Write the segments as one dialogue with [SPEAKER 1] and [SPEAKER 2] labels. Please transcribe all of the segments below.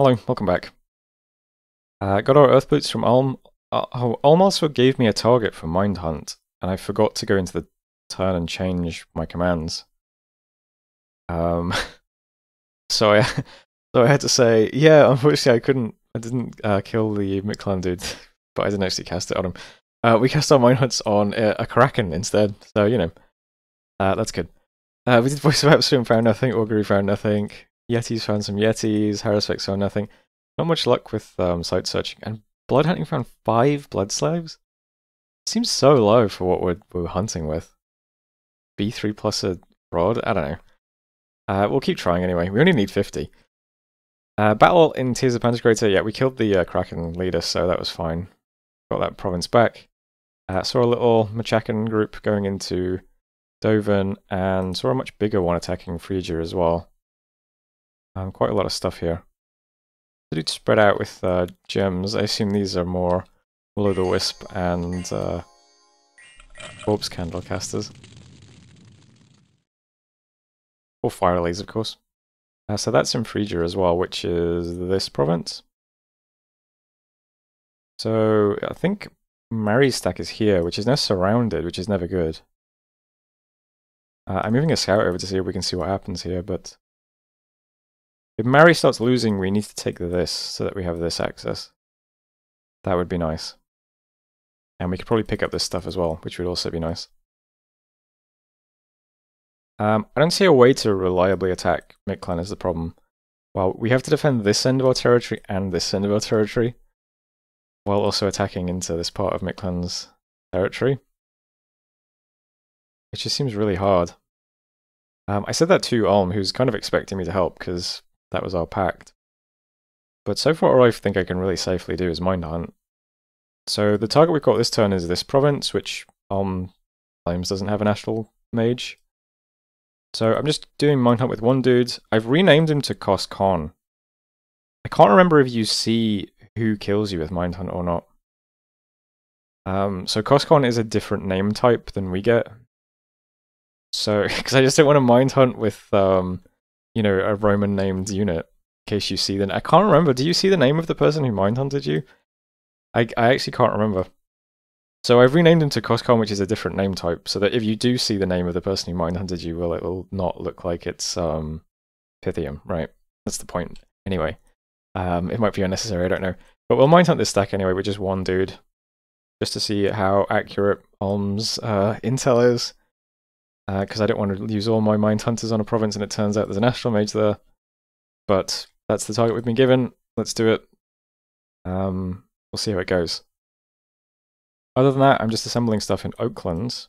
[SPEAKER 1] Hello, welcome back. Uh, got our Earth Boots from Ulm. Uh, oh, Ulm also gave me a target for Mind Hunt, and I forgot to go into the turn and change my commands. Um, so I, so I had to say, yeah, unfortunately I couldn't, I didn't uh, kill the Mictlan dude, but I didn't actually cast it on him. Uh, we cast our Mind Hunts on a, a Kraken instead, so you know, uh, that's good. Uh, we did Voice of Apsu and found nothing, Augury found nothing, Yetis found some Yetis, Haruspex found nothing. Not much luck with um, site searching. And blood hunting found five blood slaves? Seems so low for what we're, we're hunting with. B3 plus a rod? I don't know. Uh, we'll keep trying anyway. We only need 50. Uh, battle in Tears of Pantocrator. Yeah, we killed the uh, Kraken leader, so that was fine. Got that province back. Uh, saw a little Machakan group going into Doven, and saw a much bigger one attacking Phrygia as well. Um, quite a lot of stuff here. They do spread out with uh, gems. I assume these are more Will the Wisp and uh, Corpse Candle casters. Or Fire Lilies, of course. Uh, so that's in Phrygia as well, which is this province. So I think Mary's stack is here, which is now surrounded, which is never good. Uh, I'm moving a scout over to see if we can see what happens here, but if Mary starts losing, we need to take this so that we have this access. That would be nice. And we could probably pick up this stuff as well, which would also be nice. Um, I don't see a way to reliably attack Mictlan is the problem. Well, we have to defend this end of our territory and this end of our territory, while also attacking into this part of Mictlan's territory. It just seems really hard. Um, I said that to Ulm, who's kind of expecting me to help, because that was our pact. But so far all I think I can really safely do is Mind Hunt. So the target we've got this turn is this province, which um claims doesn't have an astral mage. So I'm just doing Mind Hunt with one dude. I've renamed him to Koskon. I can't remember if you see who kills you with Mind Hunt or not. Um, so Koskon is a different name type than we get. So, because I just don't want to Mind Hunt with um, you know, a Roman named unit. In case you see the, I can't remember. Do you see the name of the person who mind hunted you? I I actually can't remember. So I've renamed him to Koskon, which is a different name type, so that if you do see the name of the person who mind hunted you, well, it will not look like it's um Pythium, right? That's the point. Anyway, um, it might be unnecessary. I don't know, but we'll mind hunt this stack anyway with just one dude, just to see how accurate Ulm's uh, intel is because uh, I don't want to use all my mind hunters on a province and it turns out there's an astral mage there. But that's the target we've been given. Let's do it. Um, we'll see how it goes. Other than that, I'm just assembling stuff in Oakland.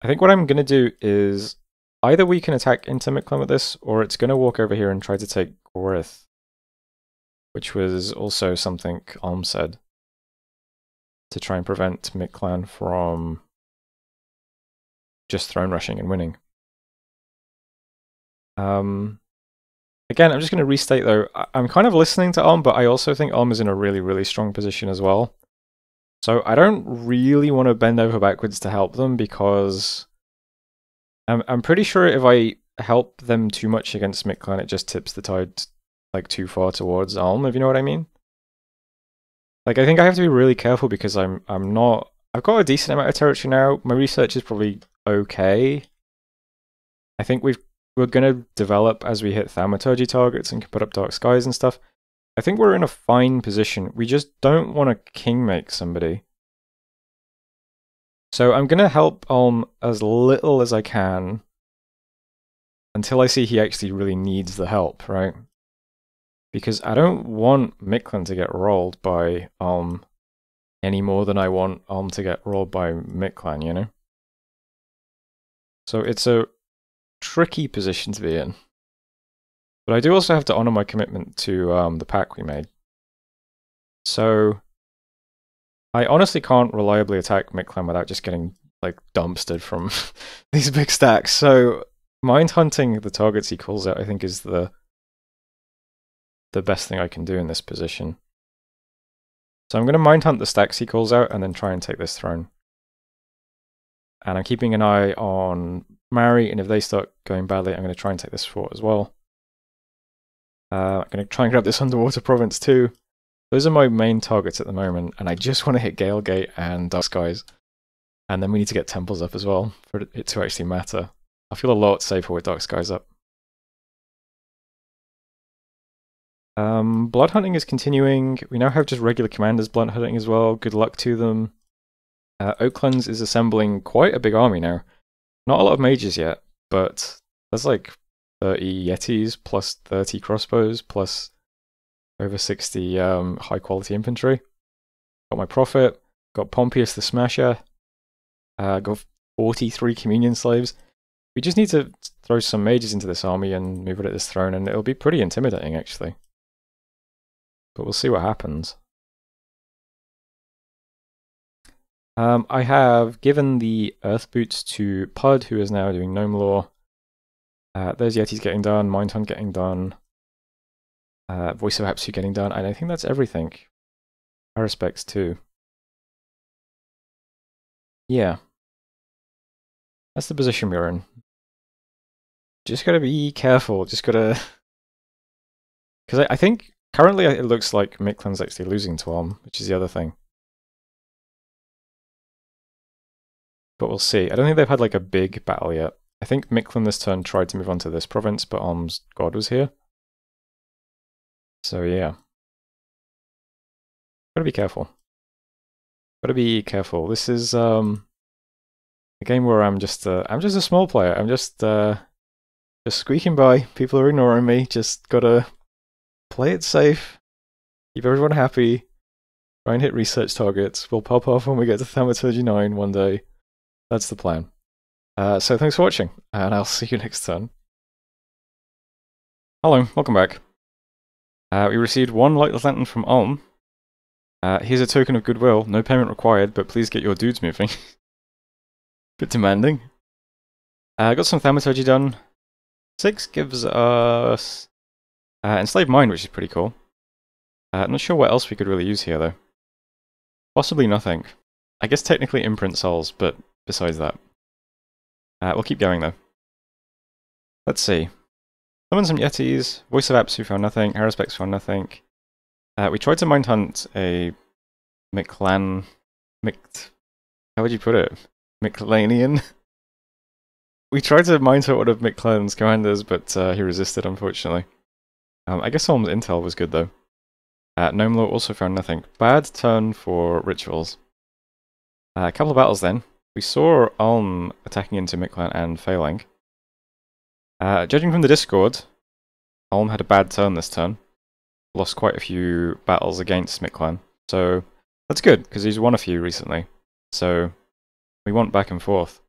[SPEAKER 1] I think what I'm going to do is either we can attack into Mictlan with this, or it's going to walk over here and try to take Gorith, which was also something Ulm said, to try and prevent Mictlan from just throne rushing and winning. Um, again, I'm just going to restate though, I'm kind of listening to Ulm, but I also think Ulm is in a really, really strong position as well. So I don't really want to bend over backwards to help them because I'm, I'm pretty sure if I help them too much against Mictlan, it just tips the tide like too far towards Ulm, if you know what I mean. Like I think I have to be really careful because I'm I'm not I've got a decent amount of territory now. My research is probably okay. I think we've we're gonna develop as we hit thaumaturgy targets and can put up dark skies and stuff. I think we're in a fine position. We just don't want to king make somebody. So I'm gonna help Ulm as little as I can until I see he actually really needs the help, right? Because I don't want Mictlan to get rolled by Ulm any more than I want Ulm to get rolled by Mictlan, you know? So it's a tricky position to be in. But I do also have to honor my commitment to um, the pack we made. So I honestly can't reliably attack Mictlan without just getting like dumpstered from these big stacks. So mind hunting the targets he calls out, I think, is the the best thing I can do in this position. So I'm going to mind hunt the stacks he calls out and then try and take this throne. And I'm keeping an eye on Mary, and if they start going badly, I'm going to try and take this fort as well. Uh, I'm going to try and grab this underwater province too. Those are my main targets at the moment, and I just want to hit Galegate and Dark Skies. And then we need to get temples up as well for it to actually matter. I feel a lot safer with Dark Skies up. Um, blood hunting is continuing. We now have just regular commanders blood hunting as well. Good luck to them. Uh, Oaklands is assembling quite a big army now. Not a lot of mages yet, but there's like 30 Yetis plus 30 crossbows plus over 60 um, high quality infantry. Got my prophet, got Pompeius the Smasher, uh, got 43 communion slaves. We just need to throw some mages into this army and move it at this throne, and it'll be pretty intimidating actually. But we'll see what happens. Um, I have given the Earth Boots to Pud, who is now doing Gnome Lore. Uh, there's Yeti's getting done, Mindhunt getting done, uh, Voice of Apsu getting done, and I think that's everything. respects too. Yeah. That's the position we're in. Just gotta be careful, just gotta... Because I, I, think currently it looks like Mictlan's actually losing to Ulm, which is the other thing. But we'll see. I don't think they've had like a big battle yet. I think Mictlan this turn tried to move on to this province, but Ulm's god was here. So yeah. Gotta be careful. Gotta be careful. This is um a game where I'm just uh, I'm just a small player. I'm just uh just squeaking by. People are ignoring me. Just gotta play it safe. Keep everyone happy. Try and hit research targets. We'll pop off when we get to Thaumaturgy 9 one day. That's the plan. Uh, so thanks for watching, and I'll see you next time. Hello, welcome back. Uh, we received one light lantern from Ulm. Uh, here's a token of goodwill. No payment required, but please get your dudes moving. Bit demanding. Uh, got some thaumaturgy done. Six gives us uh, enslaved mind, which is pretty cool. Uh, not sure what else we could really use here though. Possibly nothing. I guess technically imprint souls, but besides that. Uh, we'll keep going though. Let's see. Summon some Yetis. Voice of Apsu found nothing. Haruspex found nothing. Uh, we tried to mind hunt a Mictlan. Mict. How would you put it? Mictlanian? we tried to mind hunt one of Mictlan's commanders, but uh, he resisted, unfortunately. Um, I guess Ulm's intel was good, though. Uh, Gnome Lore also found nothing. Bad turn for rituals. Uh, a couple of battles then. We saw Ulm attacking into Mictlan and failing. Uh, judging from the Discord, Ulm had a bad turn this turn. Lost quite a few battles against Mictlan. So that's good, because he's won a few recently. So we want back and forth.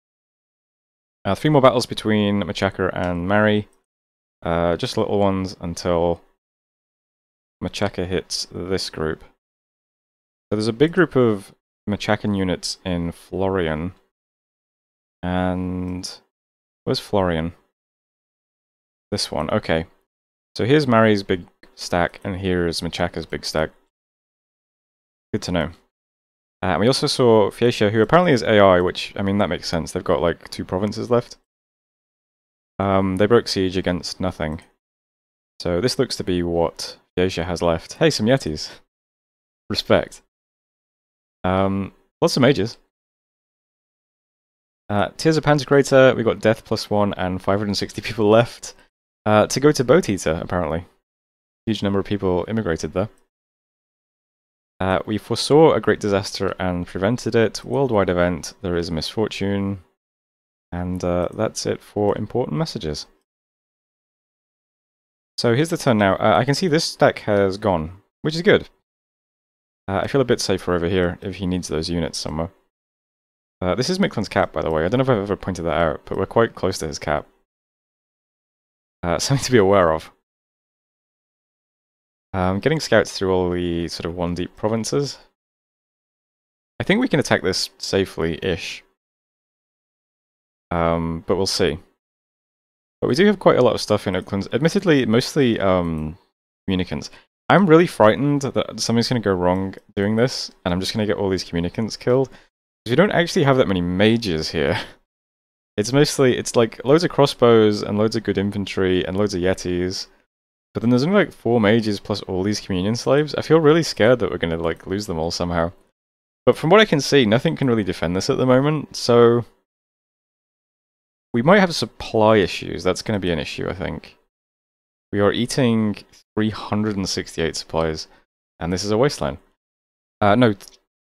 [SPEAKER 1] Uh, three more battles between Machaka and Mary. Uh, just little ones until Machaka hits this group. So there's a big group of Machacan units in Florian. And where's Florian? This one, okay. So here's Mary's big stack, and here is Machaka's big stack. Good to know. Uh, we also saw Fiesha, who apparently is AI, which, I mean, that makes sense. They've got like two provinces left. Um, they broke siege against nothing. So this looks to be what Fiesha has left. Hey, some Yetis. Respect. Um, lots of mages. Uh, Tears of Pantocrator, we got Death plus one and 560 people left. Uh, to go to Boat Eater, apparently. Huge number of people immigrated there. Uh, we foresaw a great disaster and prevented it. Worldwide event, there is a misfortune. And uh, that's it for important messages. So here's the turn now. Uh, I can see this stack has gone, which is good. Uh, I feel a bit safer over here if he needs those units somewhere. Uh, this is Mictlan's cap, by the way. I don't know if I've ever pointed that out, but we're quite close to his cap. Uh, something to be aware of. Um, getting scouts through all the sort of one deep provinces. I think we can attack this safely-ish. Um, but we'll see. But we do have quite a lot of stuff in Oaklands. Admittedly, mostly um, communicants. I'm really frightened that something's going to go wrong doing this, and I'm just going to get all these communicants killed. We don't actually have that many mages here. It's mostly, it's like loads of crossbows and loads of good infantry and loads of yetis. But then there's only like four mages plus all these communion slaves. I feel really scared that we're gonna like lose them all somehow. But from what I can see, nothing can really defend this at the moment, so we might have supply issues. That's going to be an issue, I think. We are eating 368 supplies, and this is a wasteland. Uh, no,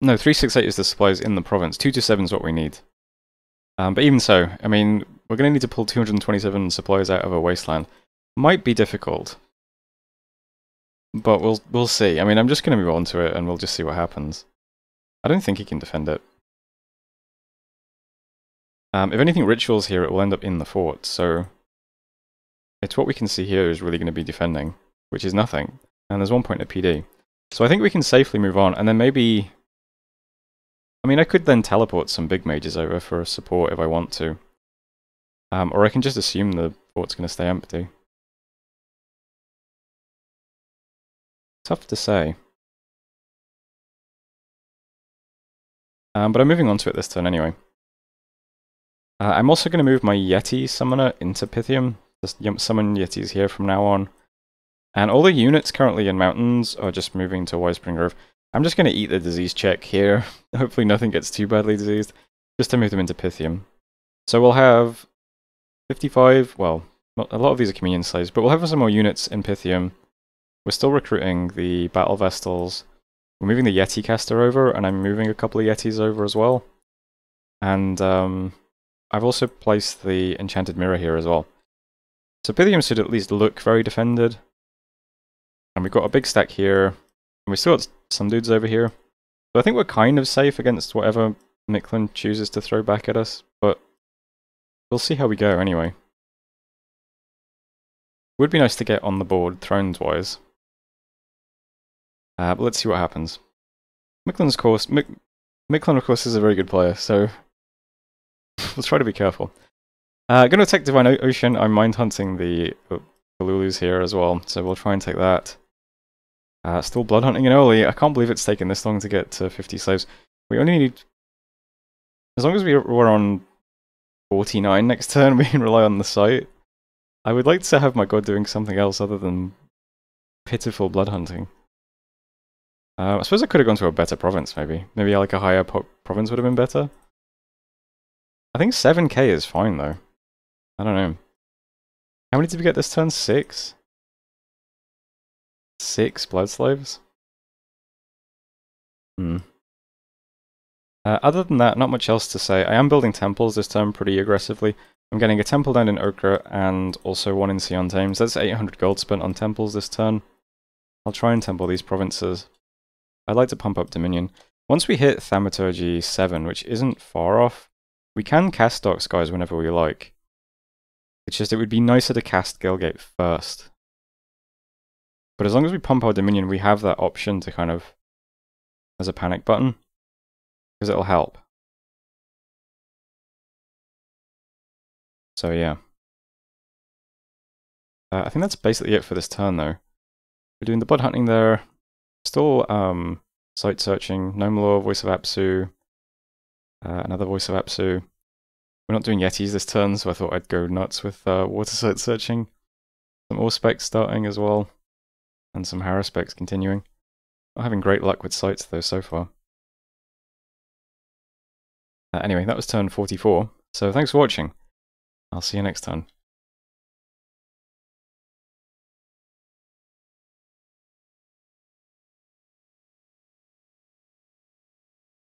[SPEAKER 1] no, 368 is the supplies in the province. 2 to 7 is what we need. Um, but even so, I mean, we're going to need to pull 227 supplies out of a wasteland. Might be difficult. But we'll we'll see. I mean, I'm just going to move on to it, and we'll just see what happens. I don't think he can defend it. Um, if anything rituals here, it will end up in the fort, so it's what we can see here is really going to be defending, which is nothing. And there's one point at PD. So I think we can safely move on, and then maybe... I mean, I could then teleport some big mages over for a support if I want to. Um, or I can just assume the fort's going to stay empty. Tough to say. Um, but I'm moving on to it this turn anyway. Uh, I'm also going to move my Yeti summoner into Pythium. Just summon Yetis here from now on. And all the units currently in mountains are just moving to Whispering Grove. I'm just going to eat the disease check here. Hopefully nothing gets too badly diseased. Just to move them into Pythium. So we'll have 55, well, a lot of these are Communion Slaves, but we'll have some more units in Pythium. We're still recruiting the Battle Vestals. We're moving the Yeti caster over, and I'm moving a couple of Yetis over as well. And um, I've also placed the Enchanted Mirror here as well. So Pythium should at least look very defended. And we've got a big stack here. And we still got some dudes over here. So I think we're kind of safe against whatever Mictlan chooses to throw back at us. But we'll see how we go anyway. Would be nice to get on the board thrones-wise. Uh, but let's see what happens. Mictlan's course, Mick, Mictlan of course is a very good player, so let's try to be careful. Uh, going to take Divine Ocean. I'm mind hunting the Lulus here as well, so we'll try and take that. Uh, still blood hunting in early. I can't believe it's taken this long to get to 50 slaves. We only need... As long as we were on 49 next turn, we can rely on the site. I would like to have my god doing something else other than pitiful blood hunting. Uh, I suppose I could have gone to a better province, maybe. Maybe like a higher province would have been better. I think 7k is fine, though. I don't know. How many did we get this turn? Six? Six blood slaves? Hmm. Uh, other than that, not much else to say. I am building temples this turn pretty aggressively. I'm getting a temple down in Ochre and also one in Sion Thames. That's 800 gold spent on temples this turn. I'll try and temple these provinces. I'd like to pump up Dominion. Once we hit Thaumaturgy 7, which isn't far off, we can cast Dark Skies whenever we like. It's just it would be nicer to cast Galegate first. But as long as we pump our Dominion, we have that option to kind of... as a panic button. Because it'll help. So yeah. Uh, I think that's basically it for this turn though. We're doing the blood hunting there. Still um, site searching, Gnome Lore, Voice of Apsu, uh, another Voice of Apsu. We're not doing Yetis this turn, so I thought I'd go nuts with uh, water site searching. Some Auspex starting as well, and some Haruspex continuing. Not having great luck with sites though so far. Uh, anyway, that was turn 44, so thanks for watching. I'll see you next time.